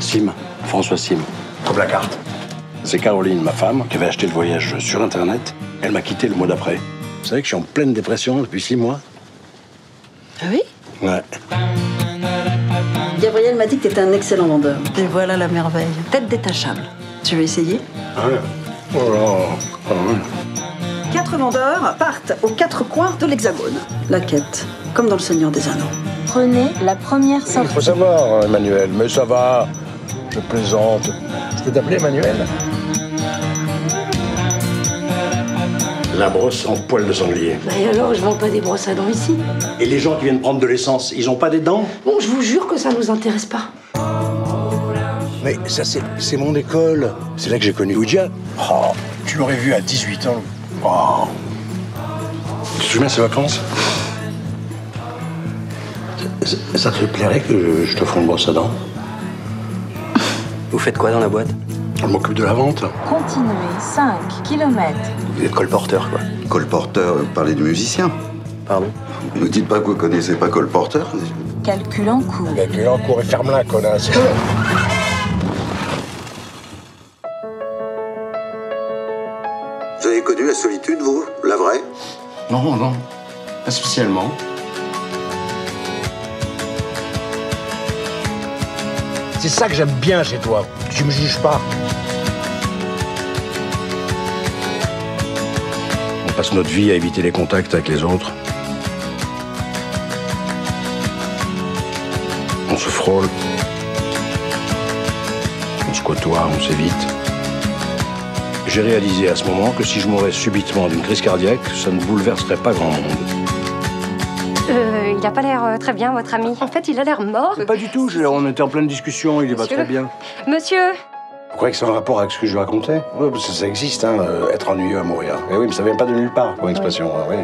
Sim, François Sim. Comme la carte. C'est Caroline, ma femme, qui avait acheté le voyage sur Internet. Elle m'a quitté le mois d'après. Vous savez que je suis en pleine dépression depuis six mois Ah oui? Ouais. Gabriel m'a dit que t'étais un excellent vendeur. Et voilà la merveille. Tête détachable. Tu veux essayer? Ouais. Oh là, oh là. Quatre vendeurs partent aux quatre coins de l'hexagone. La quête, comme dans Le Seigneur des Anneaux. Prenez la première Il sortie. faut savoir, Emmanuel, mais ça va. Je plaisante. Je peux t'appeler Emmanuel La brosse en poil de sanglier. Bah et alors, je vends pas des brosses à dents ici. Et les gens qui viennent prendre de l'essence, ils ont pas des dents? Bon, je vous jure que ça nous intéresse pas. Mais ça, c'est, c'est mon école. C'est là que j'ai connu Ouija. Oh, tu l'aurais vu à 18 ans. Oh. Tu te souviens de ces vacances? Ça, ça te plairait que je, je te fasse une brosse à dents? Vous faites quoi dans la boîte? Je m'occupe de la vente. Continuez 5 km. Vous êtes colporteur, quoi. Colporteur, euh, parlez du musicien. Pardon? Ne me dites pas que vous connaissez pas Colporteur. Calcul en cours. Gueule en cours et ferme-la, connasse. Vous avez connu la solitude, vous? La vraie? Non, non, pas spécialement. C'est ça que j'aime bien chez toi. Tu me juges pas. On passe notre vie à éviter les contacts avec les autres. On se frôle. On se côtoie, on s'évite. J'ai réalisé à ce moment que si je mourais subitement d'une crise cardiaque, ça ne bouleverserait pas grand monde. Euh, il a pas l'air euh, très bien, votre ami. En fait, il a l'air mort. Pas du tout, je- on était en pleine discussion, il va Monsieur très bien. Monsieur Vous croyez que c'est en rapport avec ce que je vous racontais? Oui, parce que ça existe, hein, euh, être ennuyeux à mourir. Mais oui, mais ça vient pas de nulle part, comme expression. hein, oui.